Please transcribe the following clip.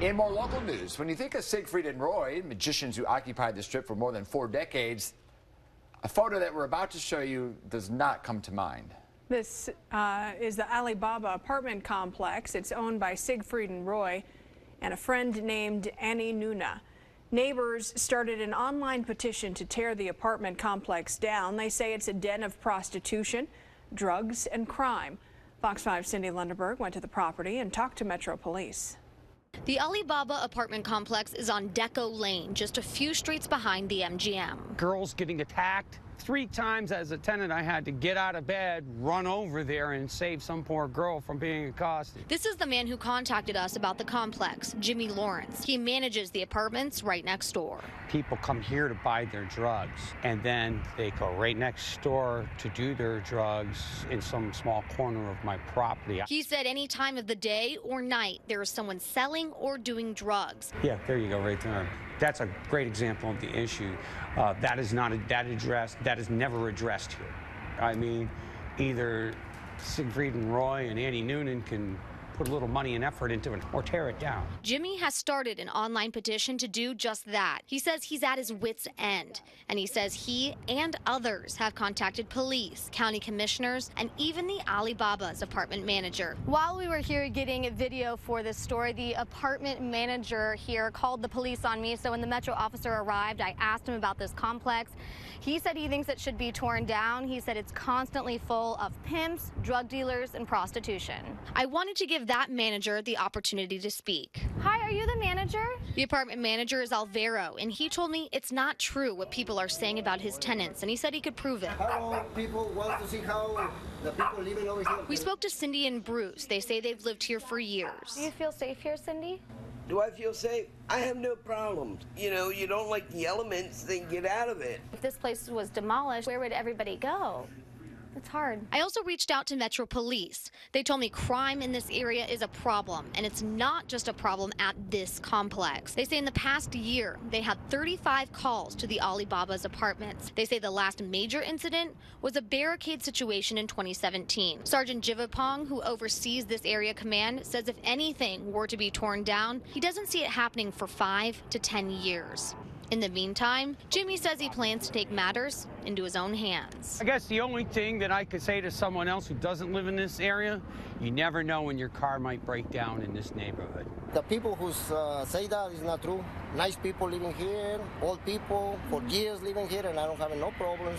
In more local news, when you think of Siegfried and Roy, magicians who occupied the strip for more than four decades, a photo that we're about to show you does not come to mind. This uh, is the Alibaba apartment complex. It's owned by Siegfried and Roy and a friend named Annie Nuna. Neighbors started an online petition to tear the apartment complex down. They say it's a den of prostitution, drugs, and crime. Fox 5 Cyndi Lundeberg went to the property and talked to Metro Police. The Alibaba apartment complex is on Deco Lane, just a few streets behind the MGM. Girls getting attacked. Three times as a tenant, I had to get out of bed, run over there, and save some poor girl from being accosted. This is the man who contacted us about the complex, Jimmy Lawrence. He manages the apartments right next door. People come here to buy their drugs, and then they go right next door to do their drugs in some small corner of my property. He said any time of the day or night, there is someone selling or doing drugs. Yeah, there you go, right there. That's a great example of the issue. Uh, that is not a, that addressed. That is never addressed here. I mean, either Siegfried and Roy and Annie Noonan can put a little money and effort into it or tear it down. Jimmy has started an online petition to do just that. He says he's at his wits' end, and he says he and others have contacted police, county commissioners, and even the Alibaba's apartment manager. While we were here getting a video for this story, the apartment manager here called the police on me. So when the Metro officer arrived, I asked him about this complex. He said he thinks it should be torn down. He said it's constantly full of pimps, drug dealers, and prostitution. I wanted to give that manager the opportunity to speak. Hi, are you the manager? The apartment manager is Alvaro, and he told me it's not true what people are saying about his tenants, and he said he could prove it. How people want to see how the people living over here. We spoke to Cindy and Bruce. They say they've lived here for years. Do you feel safe here, Cindy? Do I feel safe? I have no problems. You know, you don't like the elements, then get out of it. If this place was demolished, where would everybody go? It's hard. I also reached out to Metro Police. They told me crime in this area is a problem, and it's not just a problem at this complex. They say in the past year, they had 35 calls to the Alibaba's apartments. They say the last major incident was a barricade situation in 2017. Sergeant Jivapong, who oversees this area command, says if anything were to be torn down, he doesn't see it happening for five to 10 years. In the meantime, Jimmy says he plans to take matters into his own hands. I guess the only thing that I could say to someone else who doesn't live in this area, you never know when your car might break down in this neighborhood. The people who uh, say that is not true. Nice people living here, old people for years living here, and I don't have no problems.